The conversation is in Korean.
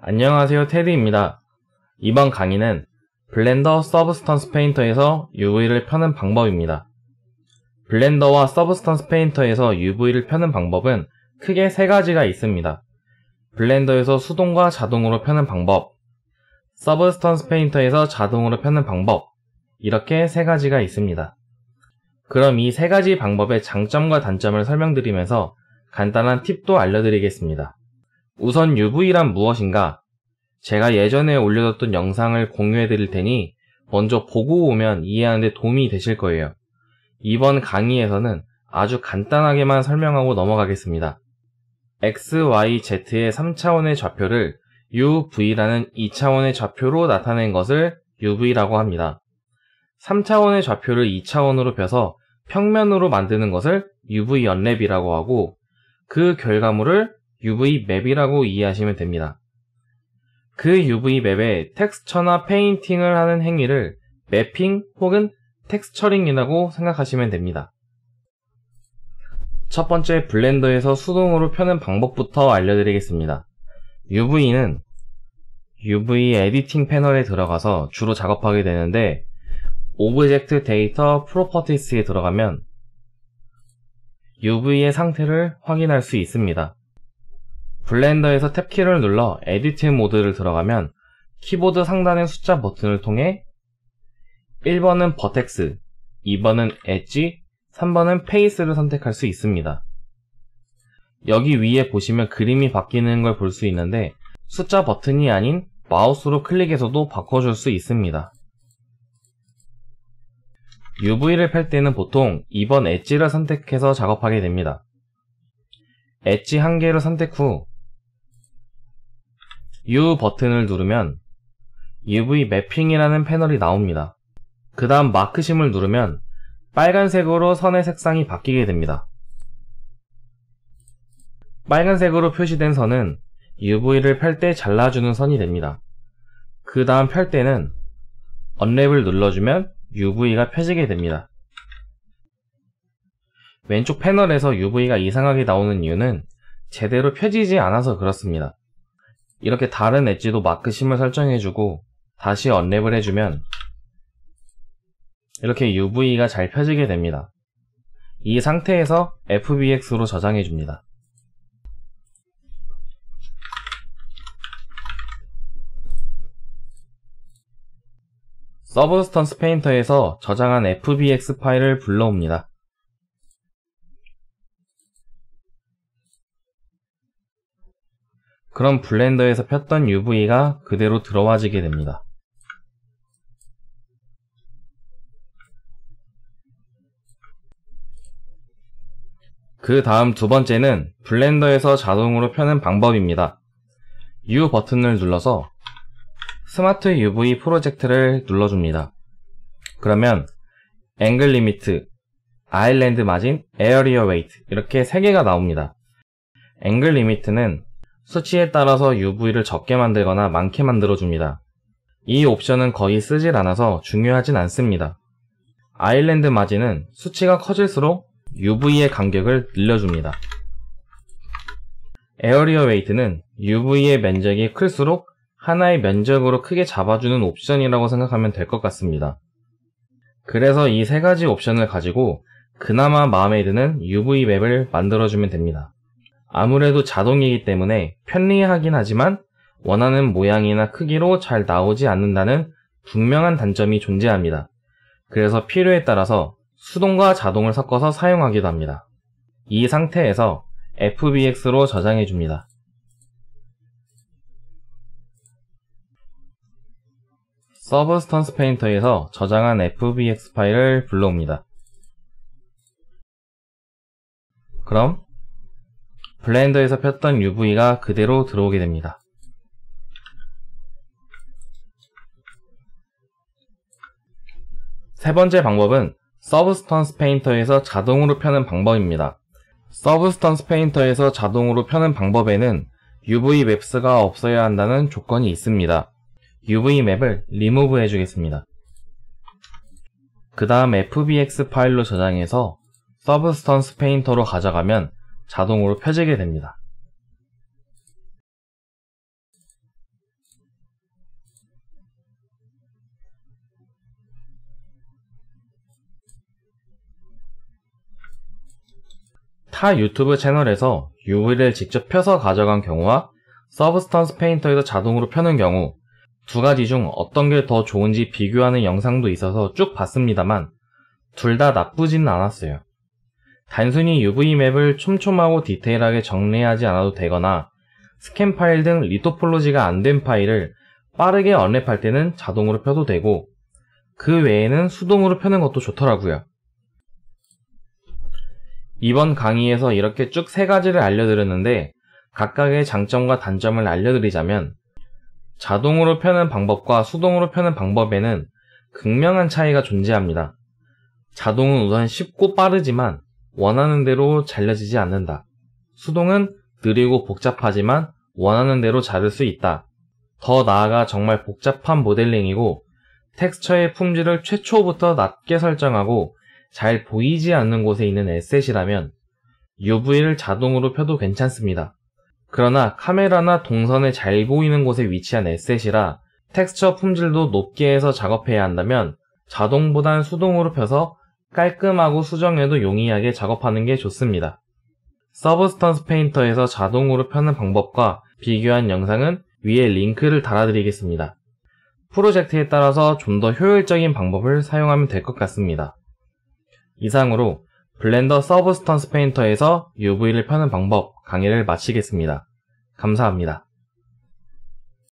안녕하세요 테디입니다. 이번 강의는 블렌더 서브스턴스 페인터에서 UV를 펴는 방법입니다. Blender와 Substance Painter에서 UV를 펴는 방법은 크게 세 가지가 있습니다. Blender에서 수동과 자동으로 펴는 방법, Substance Painter에서 자동으로 펴는 방법, 이렇게 세 가지가 있습니다. 그럼 이 세 가지 방법의 장점과 단점을 설명드리면서 간단한 팁도 알려드리겠습니다. 우선 UV란 무엇인가? 제가 예전에 올려뒀던 영상을 공유해 드릴 테니 먼저 보고 오면 이해하는데 도움이 되실 거예요. 이번 강의에서는 아주 간단하게만 설명하고 넘어가겠습니다. X, Y, Z의 3차원의 좌표를 UV라는 2차원의 좌표로 나타낸 것을 UV라고 합니다. 3차원의 좌표를 2차원으로 펴서 평면으로 만드는 것을 UV 연랩이라고 하고 그 결과물을 UV map이라고 이해하시면 됩니다. 그 UV 맵에 텍스처나 페인팅을 하는 행위를 매핑 혹은 texturing이라고 생각하시면 됩니다. 첫 번째 Blender에서 수동으로 펴는 방법부터 알려드리겠습니다. UV는 UV editing 패널에 들어가서 주로 작업하게 되는데 object data properties에 들어가면 UV의 상태를 확인할 수 있습니다. Blender에서 tab키를 눌러 edit mode를 들어가면 키보드 상단의 숫자 버튼을 통해 1번은 vertex, 2번은 엣지, 3번은 face를 선택할 수 있습니다. 여기 위에 보시면 그림이 바뀌는 걸 볼 수 있는데 숫자 버튼이 아닌 마우스로 클릭해서도 바꿔줄 수 있습니다. UV를 펼 때는 보통 2번 엣지를 선택해서 작업하게 됩니다. 엣지 한 개를 선택 후 U 버튼을 누르면 UV 매핑이라는 패널이 나옵니다. 그 다음 마크 심을 누르면 빨간색으로 선의 색상이 바뀌게 됩니다. 빨간색으로 표시된 선은 UV를 펼 때 잘라주는 선이 됩니다. 그 다음 펼 때는 언랩을 눌러주면 UV가 펴지게 됩니다. 왼쪽 패널에서 UV가 이상하게 나오는 이유는 제대로 펴지지 않아서 그렇습니다. 이렇게 다른 엣지도 마크심을 설정해주고 다시 언랩을 해주면 이렇게 UV가 잘 펴지게 됩니다. 이 상태에서 FBX로 저장해줍니다. Substance Painter에서 저장한 FBX 파일을 불러옵니다. 그럼 Blender에서 폈던 UV가 그대로 들어와지게 됩니다. 그 다음 두 번째는 Blender에서 자동으로 펴는 방법입니다. U 버튼을 눌러서 스마트 UV 프로젝트를 눌러줍니다. 그러면 angle limit, island margin, area weight 이렇게 세 개가 나옵니다. angle limit는 수치에 따라서 UV를 적게 만들거나 많게 만들어줍니다. 이 옵션은 거의 쓰질 않아서 중요하진 않습니다. island margin은 수치가 커질수록 UV의 간격을 늘려줍니다. area weight는 UV의 면적이 클수록 하나의 면적으로 크게 잡아주는 옵션이라고 생각하면 될 것 같습니다. 그래서 이 세 가지 옵션을 가지고 그나마 마음에 드는 UV map을 만들어주면 됩니다. 아무래도 자동이기 때문에 편리하긴 하지만 원하는 모양이나 크기로 잘 나오지 않는다는 분명한 단점이 존재합니다. 그래서 필요에 따라서 수동과 자동을 섞어서 사용하기도 합니다. 이 상태에서 FBX로 저장해 줍니다. Substance Painter에서 저장한 FBX 파일을 불러옵니다. 그럼 Blender에서 폈던 UV가 그대로 들어오게 됩니다. 세 번째 방법은 Substance Painter에서 자동으로 펴는 방법입니다. 서브스턴스 페인터에서 자동으로 펴는 방법에는 UV 맵스가 없어야 한다는 조건이 있습니다. UV 맵을 리무브 해주겠습니다. 그 다음 FBX 파일로 저장해서 Substance Painter로 가져가면 자동으로 펴지게 됩니다. 타 유튜브 채널에서 UV를 직접 펴서 가져간 경우와 Substance Painter에서 자동으로 펴는 경우 두 가지 중 어떤 게 더 좋은지 비교하는 영상도 있어서 쭉 봤습니다만 둘 다 나쁘진 않았어요. 단순히 UV map을 촘촘하고 디테일하게 정리하지 않아도 되거나 스캔 파일 등 retopology가 안 된 파일을 빠르게 unwrap할 때는 자동으로 펴도 되고 그 외에는 수동으로 펴는 것도 좋더라고요. 이번 강의에서 이렇게 쭉 세 가지를 알려드렸는데 각각의 장점과 단점을 알려드리자면 자동으로 펴는 방법과 수동으로 펴는 방법에는 극명한 차이가 존재합니다. 자동은 우선 쉽고 빠르지만 원하는 대로 잘려지지 않는다. 수동은 느리고 복잡하지만 원하는 대로 자를 수 있다. 더 나아가 정말 복잡한 모델링이고 텍스처의 품질을 최초부터 낮게 설정하고 잘 보이지 않는 곳에 있는 asset이라면 UV를 자동으로 펴도 괜찮습니다. 그러나 카메라나 동선에 잘 보이는 곳에 위치한 asset이라 텍스처 품질도 높게 해서 작업해야 한다면 자동보단 수동으로 펴서 깔끔하고 수정에도 용이하게 작업하는 게 좋습니다. Substance Painter에서 자동으로 펴는 방법과 비교한 영상은 위에 링크를 달아드리겠습니다. 프로젝트에 따라서 좀 더 효율적인 방법을 사용하면 될 것 같습니다. 이상으로 Blender Substance Painter에서 UV를 펴는 방법 강의를 마치겠습니다. 감사합니다.